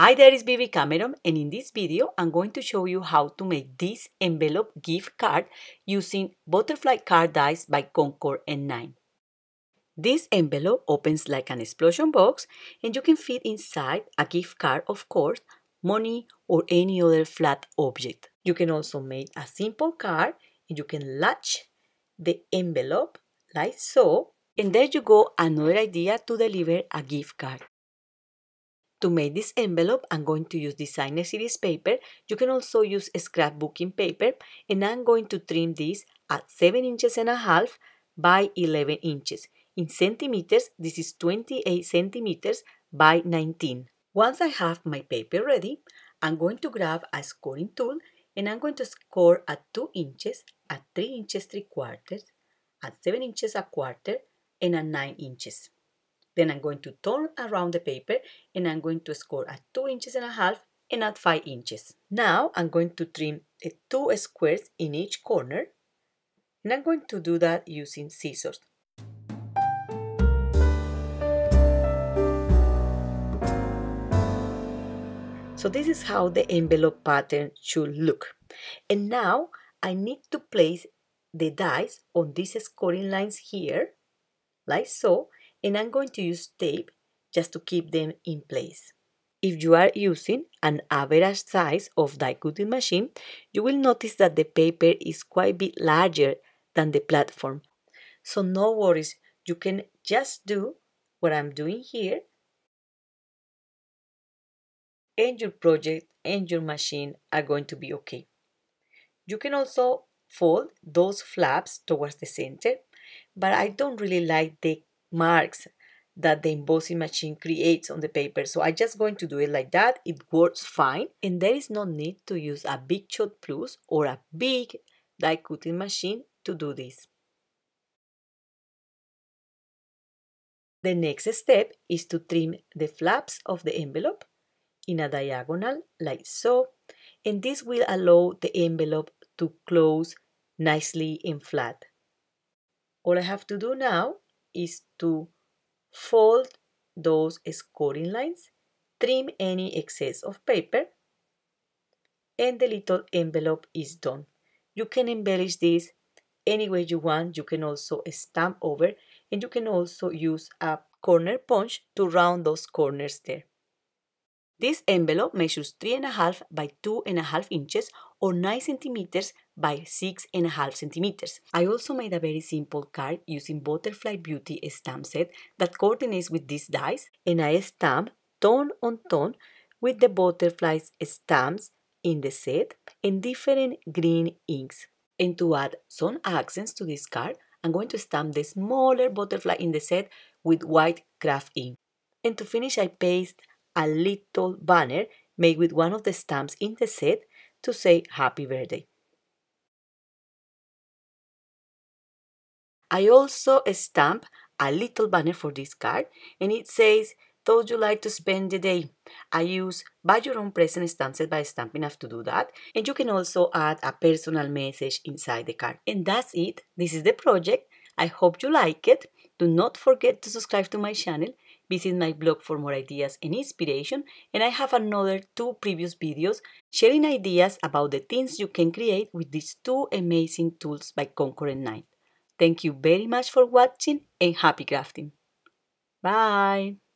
Hi there, it's Bibi Cameron and in this video I'm going to show you how to make this envelope gift card using butterfly card dies by Concord & 9th. This envelope opens like an explosion box and you can fit inside a gift card of course, money or any other flat object. You can also make a simple card and you can latch the envelope like so and there you go another idea to deliver a gift card. To make this envelope, I'm going to use designer series paper. You can also use scrapbooking paper and I'm going to trim this at 7 inches and a half by 11 inches. In centimeters, this is 28 centimeters by 19. Once I have my paper ready, I'm going to grab a scoring tool and I'm going to score at 2 inches, at 3 inches 3 quarters, at 7 inches a quarter, and at 9 inches. Then I'm going to turn around the paper and I'm going to score at 2 inches and a half and at 5 inches. Now I'm going to trim the two squares in each corner and I'm going to do that using scissors. So this is how the envelope pattern should look. And now I need to place the dies on these scoring lines here, like so, and I'm going to use tape just to keep them in place. If you are using an average size of die cutting machine, you will notice that the paper is quite a bit larger than the platform. So no worries, you can just do what I'm doing here and your project and your machine are going to be okay. You can also fold those flaps towards the center, but I don't really like the marks that the embossing machine creates on the paper. So I'm just going to do it like that. It works fine. And there is no need to use a Big Shot Plus or a big die cutting machine to do this. The next step is to trim the flaps of the envelope in a diagonal like so. And this will allow the envelope to close nicely and flat. All I have to do now is to fold those scoring lines, trim any excess of paper, and the little envelope is done. You can embellish this any way you want. You can also stamp over and you can also use a corner punch to round those corners there. This envelope measures 3.5 by 2.5 inches or 9 centimeters by 6.5 centimeters. I also made a very simple card using Butterfly Beauty stamp set that coordinates with these dies and I stamp tone on tone with the butterflies stamps in the set and different green inks. And to add some accents to this card, I'm going to stamp the smaller butterfly in the set with white craft ink. And to finish, I paste a little banner made with one of the stamps in the set to say happy birthday. I also stamp a little banner for this card and it says, Thought you like to spend the day? I use buy your own present stamp set by Stampin' Up to do that. And you can also add a personal message inside the card. And that's it. This is the project. I hope you like it. Do not forget to subscribe to my channel Visit my blog for more ideas and inspiration, and I have another two previous videos sharing ideas about the things you can create with these two amazing tools by Concord & 9th. Thank you very much for watching and happy crafting. Bye!